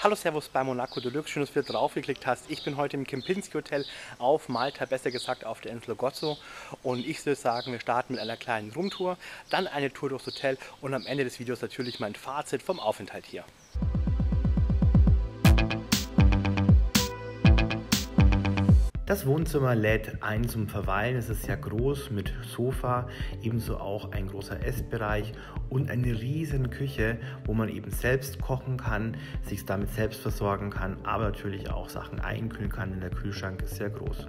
Hallo Servus bei Monaco Deluxe, schön, dass du wieder draufgeklickt hast. Ich bin heute im Kempinski Hotel auf Malta, besser gesagt auf der Insel Gozzo. Und ich würde sagen, wir starten mit einer kleinen Roomtour, dann eine Tour durchs Hotel und am Ende des Videos natürlich mein Fazit vom Aufenthalt hier. Das Wohnzimmer lädt ein zum Verweilen. Es ist sehr groß mit Sofa, ebenso auch ein großer Essbereich und eine riesen Küche, wo man eben selbst kochen kann, sich damit selbst versorgen kann, aber natürlich auch Sachen einkühlen kann, denn der Kühlschrank ist sehr groß.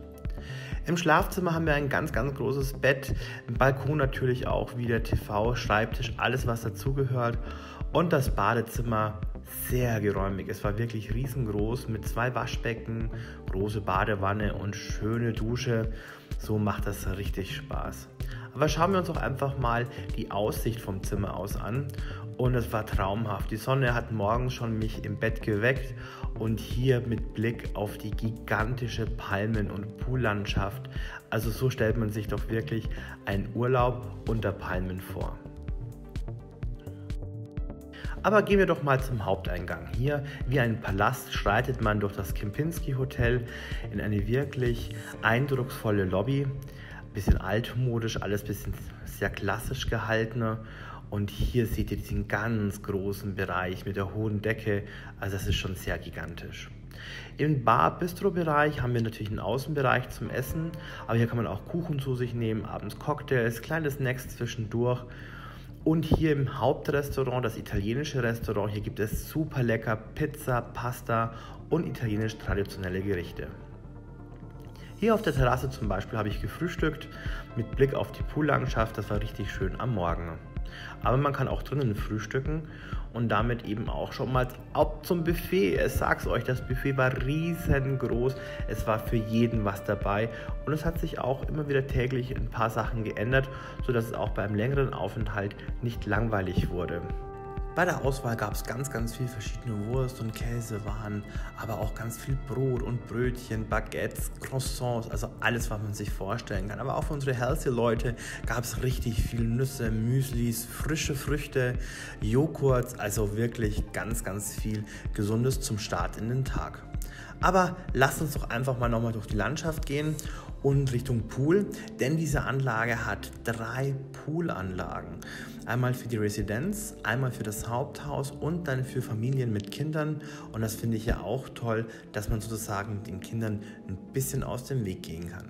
Im Schlafzimmer haben wir ein ganz, ganz großes Bett, im Balkon natürlich auch wieder TV, Schreibtisch, alles was dazugehört und das Badezimmer sehr geräumig. Es war wirklich riesengroß mit zwei Waschbecken, große Badewanne und schöne Dusche. So macht das richtig Spaß. Aber schauen wir uns auch einfach mal die Aussicht vom Zimmer aus an. Und es war traumhaft. Die Sonne hat morgens schon mich im Bett geweckt und hier mit Blick auf die gigantische Palmen- und Poollandschaft. Also so stellt man sich doch wirklich einen Urlaub unter Palmen vor. Aber gehen wir doch mal zum Haupteingang. Hier, wie ein Palast, schreitet man durch das Kempinski Hotel in eine wirklich eindrucksvolle Lobby. Bisschen altmodisch, alles bisschen sehr klassisch gehaltener. Und hier seht ihr diesen ganz großen Bereich mit der hohen Decke. Also das ist schon sehr gigantisch. Im Bar-Bistro-Bereich haben wir natürlich einen Außenbereich zum Essen, aber hier kann man auch Kuchen zu sich nehmen, abends Cocktails, kleine Snacks zwischendurch und hier im Hauptrestaurant, das italienische Restaurant, hier gibt es super lecker Pizza, Pasta und italienisch traditionelle Gerichte. Hier auf der Terrasse zum Beispiel habe ich gefrühstückt mit Blick auf die Poollandschaft, das war richtig schön am Morgen. Aber man kann auch drinnen frühstücken und damit eben auch schon mal ab zum Buffet. Es sag's euch, das Buffet war riesengroß. Es war für jeden was dabei und es hat sich auch immer wieder täglich ein paar Sachen geändert, sodass es auch beim längeren Aufenthalt nicht langweilig wurde. Bei der Auswahl gab es ganz, ganz viel verschiedene Wurst- und Käsewaren, aber auch ganz viel Brot und Brötchen, Baguettes, Croissants, also alles, was man sich vorstellen kann. Aber auch für unsere healthy Leute gab es richtig viel Nüsse, Müslis, frische Früchte, Joghurt, also wirklich ganz, ganz viel Gesundes zum Start in den Tag. Aber lasst uns doch einfach mal nochmal durch die Landschaft gehen und Richtung Pool, denn diese Anlage hat drei Poolanlagen. Einmal für die Residenz, einmal für das Haupthaus und dann für Familien mit Kindern. Und das finde ich ja auch toll, dass man sozusagen den Kindern ein bisschen aus dem Weg gehen kann.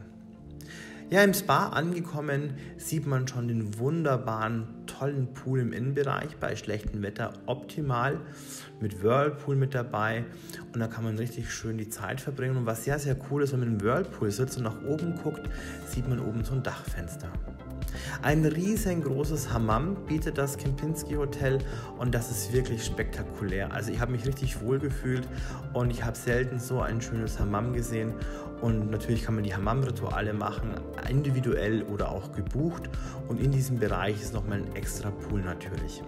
Ja, im Spa angekommen sieht man schon den wunderbaren, tollen Pool im Innenbereich bei schlechtem Wetter optimal mit Whirlpool mit dabei und da kann man richtig schön die Zeit verbringen. Und was sehr, sehr cool ist, wenn man im Whirlpool sitzt und nach oben guckt, sieht man oben so ein Dachfenster. Ein riesengroßes Hammam bietet das Kempinski Hotel und das ist wirklich spektakulär. Also ich habe mich richtig wohl gefühlt und ich habe selten so ein schönes Hammam gesehen und natürlich kann man die Hammam-Rituale machen, individuell oder auch gebucht und in diesem Bereich ist nochmal ein extra Pool natürlich.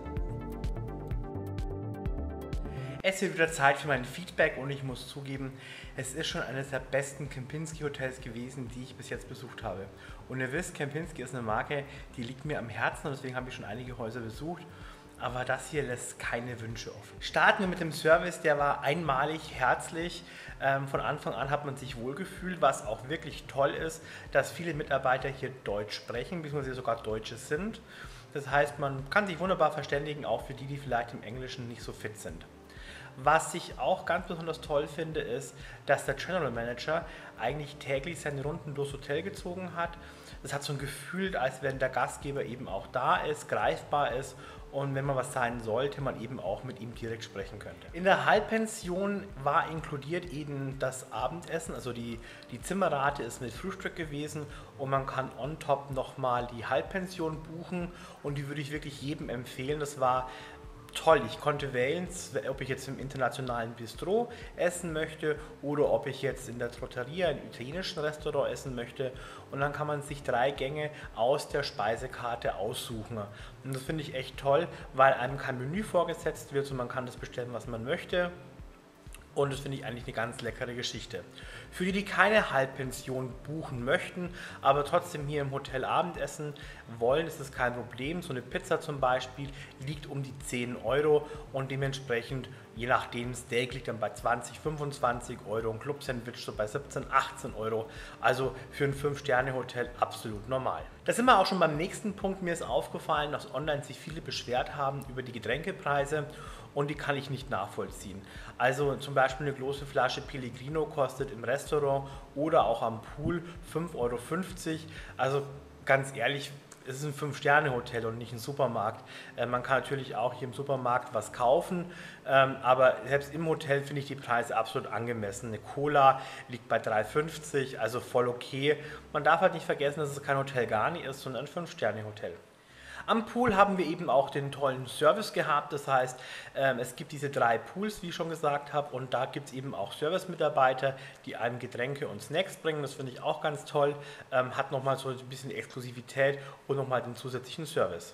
Es wird wieder Zeit für mein Feedback und ich muss zugeben, es ist schon eines der besten Kempinski-Hotels gewesen, die ich bis jetzt besucht habe. Und ihr wisst, Kempinski ist eine Marke, die liegt mir am Herzen und deswegen habe ich schon einige Häuser besucht. Aber das hier lässt keine Wünsche offen. Starten wir mit dem Service, der war einmalig, herzlich. Ähm, von Anfang an hat man sich wohlgefühlt, was auch wirklich toll ist, dass viele Mitarbeiter hier Deutsch sprechen, beziehungsweise sogar Deutsche sind. Das heißt, man kann sich wunderbar verständigen, auch für die, die vielleicht im Englischen nicht so fit sind. Was ich auch ganz besonders toll finde, ist, dass der General Manager eigentlich täglich seine Runden durchs Hotel gezogen hat. Das hat so ein Gefühl, als wenn der Gastgeber eben auch da ist, greifbar ist und wenn man was sein sollte, man eben auch mit ihm direkt sprechen könnte. In der Halbpension war inkludiert eben das Abendessen, also die, die Zimmerrate ist mit Frühstück gewesen und man kann on top nochmal die Halbpension buchen und die würde ich wirklich jedem empfehlen. Das war toll. Ich konnte wählen, ob ich jetzt im internationalen Bistro essen möchte oder ob ich jetzt in der Trotteria, im italienischen Restaurant essen möchte. Und dann kann man sich drei Gänge aus der Speisekarte aussuchen. Und das finde ich echt toll, weil einem kein Menü vorgesetzt wird und man kann das bestellen, was man möchte. Und das finde ich eigentlich eine ganz leckere Geschichte. Für die, die keine Halbpension buchen möchten, aber trotzdem hier im Hotel Abendessen wollen, ist das kein Problem. So eine Pizza zum Beispiel liegt um die 10 Euro und dementsprechend Je nachdem, Steak liegt dann bei 20, 25 Euro, ein Club-Sandwich so bei 17, 18 Euro. Also für ein 5-Sterne-Hotel absolut normal. Da sind wir auch schon beim nächsten Punkt. Mir ist aufgefallen, dass online sich viele beschwert haben über die Getränkepreise und die kann ich nicht nachvollziehen. Also zum Beispiel eine große Flasche Pellegrino kostet im Restaurant oder auch am Pool 5,50 Euro. Also ganz ehrlich, es ist ein Fünf-Sterne-Hotel und nicht ein Supermarkt. Äh, man kann natürlich auch hier im Supermarkt was kaufen, ähm, aber selbst im Hotel finde ich die Preise absolut angemessen. Eine Cola liegt bei 3,50, also voll okay. Man darf halt nicht vergessen, dass es kein Hotel Garni ist, sondern ein Fünf-Sterne-Hotel. Am Pool haben wir eben auch den tollen Service gehabt. Das heißt, ähm, es gibt diese drei Pools, wie ich schon gesagt habe, und da gibt es eben auch Service-Mitarbeiter, die einem Getränke und Snacks bringen. Das finde ich auch ganz toll. Ähm, hat nochmal so ein bisschen Exklusivität und nochmal den zusätzlichen Service.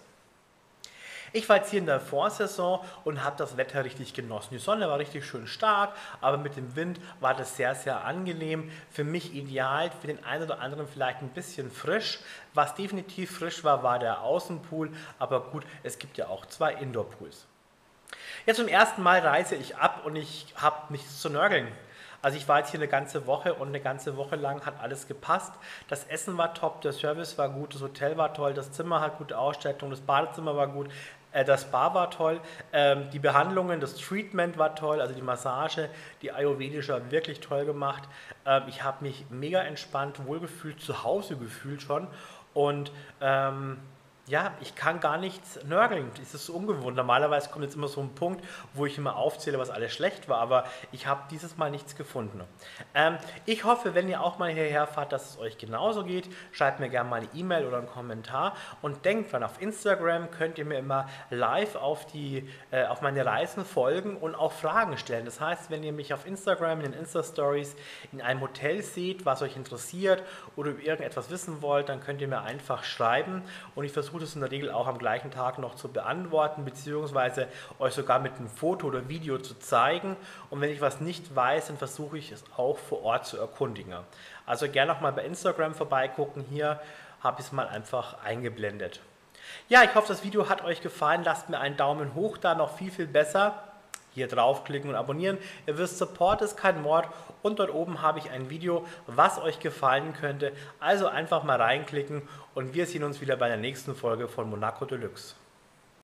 Ich war jetzt hier in der Vorsaison und habe das Wetter richtig genossen. Die Sonne war richtig schön stark, aber mit dem Wind war das sehr, sehr angenehm. Für mich ideal, für den einen oder anderen vielleicht ein bisschen frisch. Was definitiv frisch war, war der Außenpool, aber gut, es gibt ja auch zwei Indoor-Pools. Jetzt zum ersten Mal reise ich ab und ich habe nichts zu nörgeln. Also ich war jetzt hier eine ganze Woche und eine ganze Woche lang hat alles gepasst. Das Essen war top, der Service war gut, das Hotel war toll, das Zimmer hat gute Ausstattung, das Badezimmer war gut, das Spa war toll, ähm, die Behandlungen, das Treatment war toll, also die Massage, die ayurvedische war wirklich toll gemacht. Ähm, ich habe mich mega entspannt, wohlgefühlt, zu Hause gefühlt schon und ähm, ja, ich kann gar nichts nörgeln. Das ist so ungewohnt. Normalerweise kommt jetzt immer so ein Punkt, wo ich immer aufzähle, was alles schlecht war, aber ich habe dieses Mal nichts gefunden. Ähm, ich hoffe, wenn ihr auch mal hierher fahrt, dass es euch genauso geht. Schreibt mir gerne mal eine E-Mail oder einen Kommentar und denkt dran, auf Instagram könnt ihr mir immer live auf, die, äh, auf meine Reisen folgen und auch Fragen stellen. Das heißt, wenn ihr mich auf Instagram in den Insta-Stories in einem Hotel seht, was euch interessiert oder über irgendetwas wissen wollt, dann könnt ihr mir einfach schreiben und ich versuche versuche es in der Regel auch am gleichen Tag noch zu beantworten, beziehungsweise euch sogar mit einem Foto oder Video zu zeigen. Und wenn ich was nicht weiß, dann versuche ich es auch vor Ort zu erkundigen. Also gerne auch mal bei Instagram vorbeigucken. Hier habe ich es mal einfach eingeblendet. Ja, ich hoffe, das Video hat euch gefallen. Lasst mir einen Daumen hoch da, noch viel, viel besser hier draufklicken und abonnieren. Ihr wisst, Support ist kein Mord und dort oben habe ich ein Video, was euch gefallen könnte. Also einfach mal reinklicken und wir sehen uns wieder bei der nächsten Folge von Monaco Deluxe.